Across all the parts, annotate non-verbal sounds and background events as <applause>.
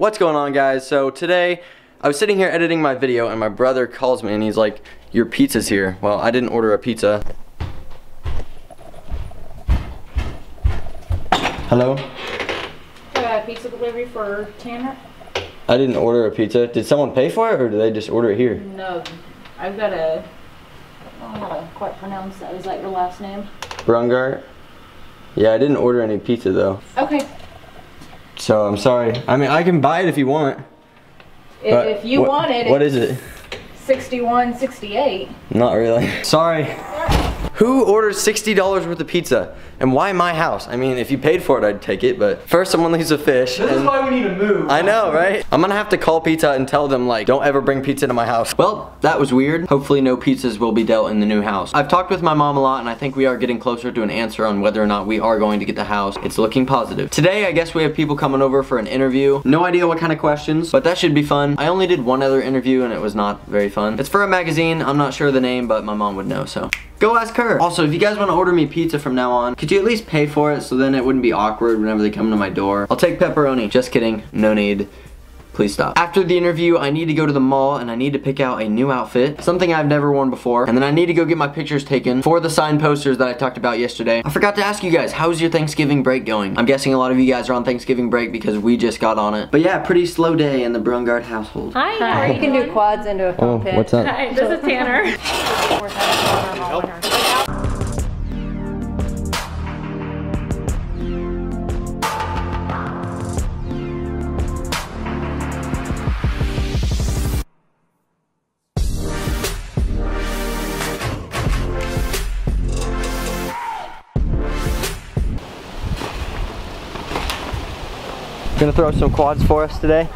What's going on guys? So today I was sitting here editing my video and my brother calls me and he's like, your pizza's here. Well, I didn't order a pizza. Hello? Pizza delivery for Tanner? I didn't order a pizza. Did someone pay for it or did they just order it here? No, I've got a. I don't know how to quite pronounce that. Is that your last name? Brungart? Yeah, I didn't order any pizza though. Okay. So I'm sorry. I mean, I can buy it if you want. If, if you what- want it, What it's is it? 61, 68. Not really. <laughs> Sorry. Who orders $60 worth of pizza? And why my house? I mean, if you paid for it, I'd take it, but first someone leaves a fish. This is why we need to move. I know, right? I'm gonna have to call pizza and tell them like, don't ever bring pizza to my house. Well, that was weird. Hopefully no pizzas will be dealt in the new house. I've talked with my mom a lot and I think we are getting closer to an answer on whether or not we are going to get the house. It's looking positive. Today, I guess we have people coming over for an interview. No idea what kind of questions, but that should be fun. I only did one other interview and it was not very fun. It's for a magazine. I'm not sure the name, but my mom would know, so. Go ask her. Also, if you guys want to order me pizza from now on, could you at least pay for it so then it wouldn't be awkward whenever they come to my door? I'll take pepperoni. Just kidding. No need. Please stop. After the interview, I need to go to the mall and I need to pick out a new outfit, something I've never worn before, and then I need to go get my pictures taken for the signed posters that I talked about yesterday. I forgot to ask you guys, how's your Thanksgiving break going? I'm guessing a lot of you guys are on Thanksgiving break because we just got on it. But yeah, pretty slow day in the Braungardt household. Hi. Or you can do quads into a oh, foam pit. up? Hi, this is Tanner. <laughs> Gonna throw some quads for us today?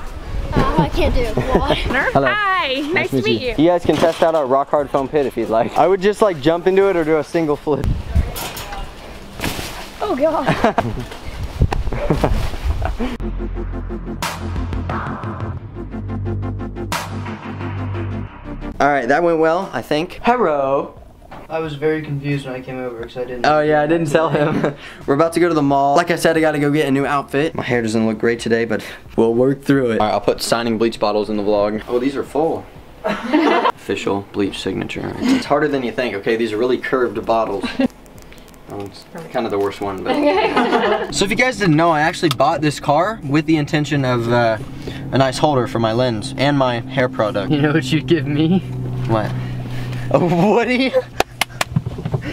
Uh, I can't do it. <laughs> Hello. Hi, nice, to meet you. You guys can test out our rock hard foam pit if you'd like. I would just like jump into it or do a single flip. Oh god. <laughs> All right, that went well, I think. Hello. I was very confused when I came over because I didn't. Oh yeah, I didn't tell him. <laughs> We're about to go to the mall. Like I said, I gotta go get a new outfit. My hair doesn't look great today, but we'll work through it. All right, I'll put signing bleach bottles in the vlog. Oh, these are full. <laughs> Official bleach signature. It's harder than you think, okay? These are really curved bottles. <laughs> It's kind of the worst one, but. so if you guys didn't know, I actually bought this car with the intention of uh, a nice holder for my lens and my hair product. You know what you'd give me? What? A Woody?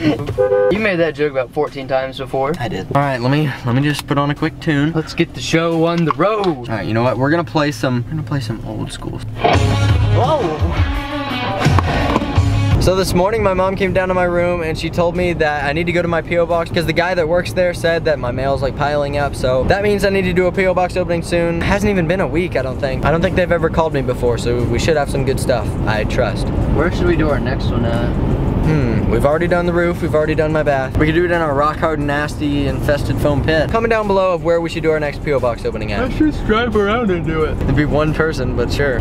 <laughs> You made that joke about 14 times before. I did. All right, let me let me just put on a quick tune. Let's get the show on the road. All right, you know what? We're gonna play some. We're gonna play some old school. Whoa! So this morning, my mom came down to my room and she told me that I need to go to my PO box because the guy that works there said that my mail's like piling up. So that means I need to do a PO box opening soon. It hasn't even been a week, I don't think. I don't think they've ever called me before, so we should have some good stuff. I trust. Where should we do our next one at? Hmm, we've already done the roof, we've already done my bath. We could do it in our rock hard, nasty, infested foam pit. Comment down below of where we should do our next PO box opening at. just drive around and do it. It'd be one person, but sure.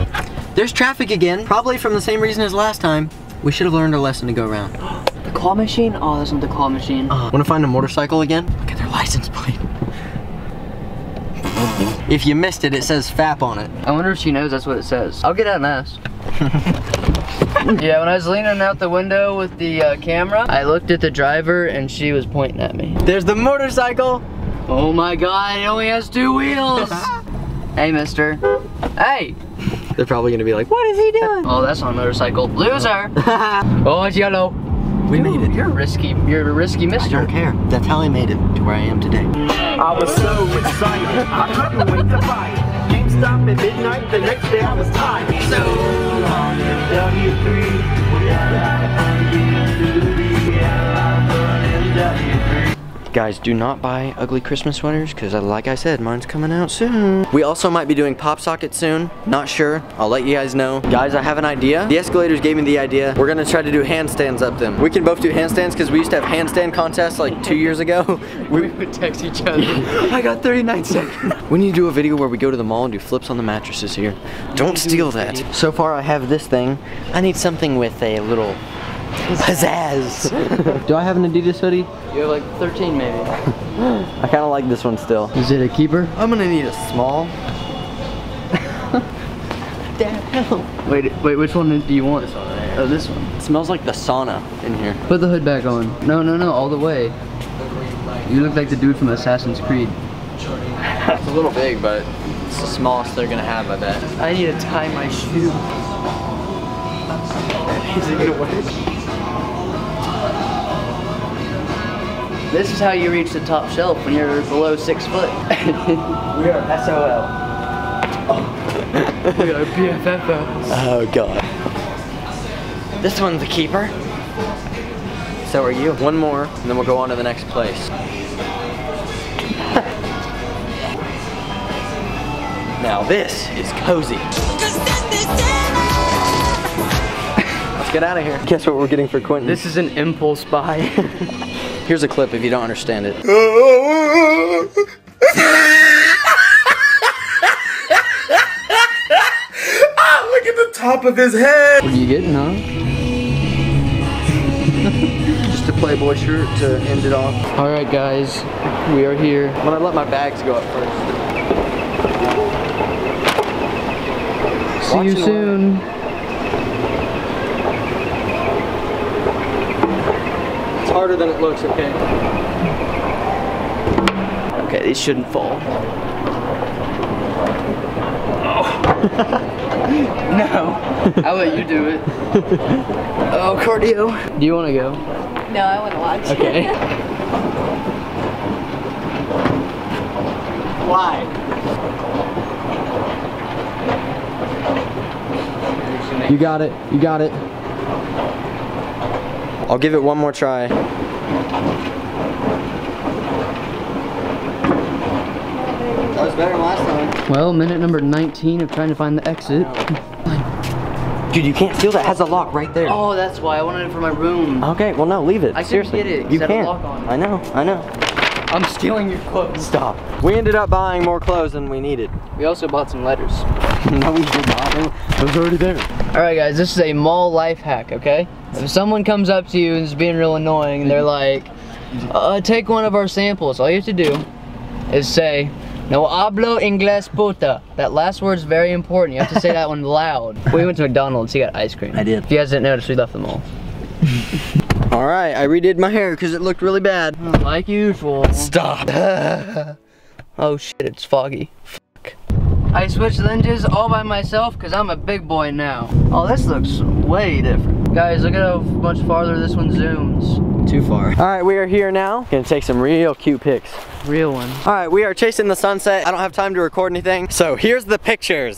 There's traffic again, probably from the same reason as last time. We should have learned our lesson to go around. <gasps> The claw machine? Oh, that's not the claw machine. Uh, wanna find a motorcycle again? Look at their license plate. <laughs> if you missed it, it says FAP on it. I wonder if she knows that's what it says. I'll get out and ask. <laughs> <laughs> yeah, when I was leaning out the window with the uh, camera, I looked at the driver and she was pointing at me. There's the motorcycle. Oh my god, it only has two wheels! <laughs> hey, mister. Hey! They're probably gonna be like, what is he doing? Oh, that's not a motorcycle. Loser! <laughs> oh, it's yellow. we made it. You're risky. You're a risky mister. I don't care. That's how I made it to where I am today. I was so excited, I couldn't wait to buy GameStop at midnight, the next day I was tired. So long, W3, we had our fun getting Guys, do not buy ugly Christmas sweaters because, uh, like I said, mine's coming out soon. We also might be doing pop sockets soon. Not sure. I'll let you guys know. Guys, I have an idea. The escalators gave me the idea. We're gonna try to do handstands up them. We can both do handstands because we used to have handstand contests like two years ago. <laughs> We would text each other. <laughs> I got 39 seconds. We need to do a video where we go to the mall and do flips on the mattresses here. Don't steal that. So far I have this thing. I need something with a little pizzazz. <laughs> do I have an Adidas hoodie? You have like 13 maybe. <laughs> I kind of like this one still. Is it a keeper? I'm gonna need a small. <laughs> Damn. Wait, wait, which one do you want? this Oh, this one. It smells like the sauna in here. Put the hood back on. No, no, no, all the way. You look like the dude from Assassin's Creed. It's a little big, but it's the smallest they're gonna have, I bet. I need to tie my shoe. Is it gonna work? This is how you reach the top shelf when you're below six foot. <laughs> We are SOL. Look <laughs> at our BFFO. Oh god. This one's a keeper. So are you. One more, and then we'll go on to the next place. <laughs> now this is cozy. Let's get out of here. Guess what we're getting for Quentin? This is an impulse buy. Here's a clip if you don't understand it. <laughs> ah, Look at the top of his head. what are you getting, huh? <laughs> Just a Playboy shirt to end it off. All right, guys, we are here. I'm gonna let my bags go up first. See you soon. It's harder than it looks, okay? Okay, these shouldn't fall. <laughs> no. I'll let you do it. <laughs> Oh, cardio. Do you want to go? No, I want to watch. Okay. <laughs> Why? You got it. You got it. I'll give it one more try. That was better than last time. Well, minute number 19 of trying to find the exit. Dude, you can't steal that. It has a lock right there. Oh, that's why I wanted it for my room. Okay, well no, leave it. I couldn't Seriously. get it 'cause You it had a can't. lock on. I know, I know. I'm stealing your clothes. Stop. We ended up buying more clothes than we needed. We also bought some letters. No, we did not. It was already there. All right, guys, this is a mall life hack, okay? If someone comes up to you and is being real annoying, and they're like, uh, take one of our samples, all you have to do is say, no hablo inglés puta. That last word is very important. You have to say that one loud. <laughs> We went to McDonald's, he got ice cream. I did. If you guys didn't notice, we left the mall. <laughs> All right, I redid my hair because it looked really bad. Like usual. Stop. <laughs> Oh shit, it's foggy. Fuck. I switched lenses all by myself because I'm a big boy now. Oh, this looks way different. Guys, look at how much farther this one zooms. Too far. All right, we are here now. Gonna take some real cute pics. Real one. All right, we are chasing the sunset. I don't have time to record anything. So here's the pictures.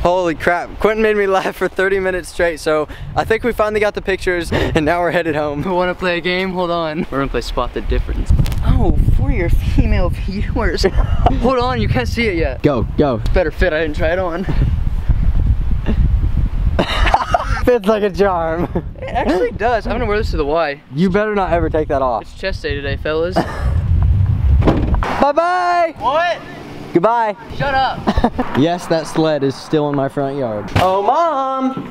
Holy crap, Quentin made me laugh for 30 minutes straight, so I think we finally got the pictures, and now we're headed home. We Want to play a game? Hold on. We're gonna play Spot the Difference. Oh, for your female viewers. <laughs> Hold on, you can't see it yet. Go, go. Better fit, I didn't try it on. <laughs> Fits like a charm. It actually does. I'm gonna wear this to the Y. You better not ever take that off. It's chest day today, fellas. <laughs> Bye-bye. what? Goodbye. Shut up. Yes, that sled is still in my front yard. Oh, Mom!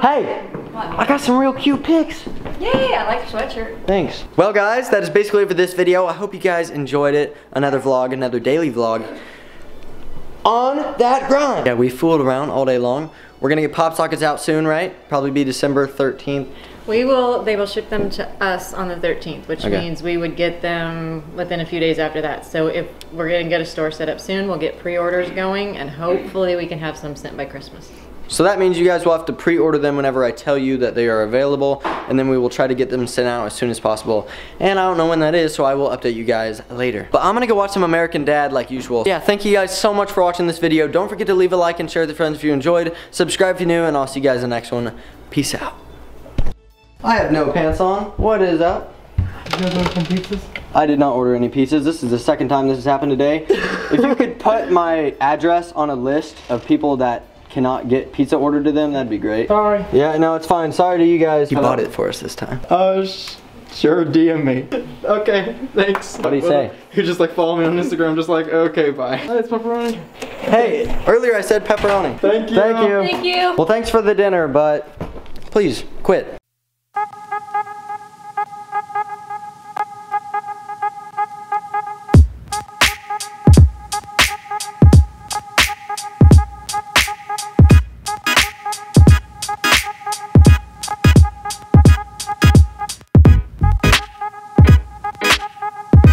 Hey, I got some real cute pics. Yay, I like your sweatshirt. Thanks. Well guys, that is basically it for this video. I hope you guys enjoyed it. Another vlog, another daily vlog. On that grind. Yeah, we fooled around all day long. We're gonna get pop sockets out soon, right? Probably be December 13th. We will, they will ship them to us on the 13th, which Okay. means we would get them within a few days after that. So if we're gonna get a store set up soon, we'll get pre-orders going and hopefully we can have some sent by Christmas. So that means you guys will have to pre-order them whenever I tell you that they are available, and then we will try to get them sent out as soon as possible. And I don't know when that is, so I will update you guys later. But I'm gonna go watch some American Dad like usual. Yeah, thank you guys so much for watching this video. Don't forget to leave a like and share with your friends if you enjoyed. Subscribe if you're new, and I'll see you guys in the next one. Peace out. I have no pants on. What is up? Did you order some pizzas? I did not order any pizzas. This is the second time this has happened today. if you could put my address on a list of people that cannot get pizza ordered to them, that'd be great. Sorry. Yeah, no, it's fine. Sorry to you guys. You bought it for us this time. Uh, sh- sure, DM me. <laughs> okay, thanks. What do you say? <laughs> You just like follow me on Instagram, just like, okay, bye. Hi, it's pepperoni. Hey, earlier I said pepperoni. Thank you. Thank you. Thank you. Well, thanks for the dinner, but please quit.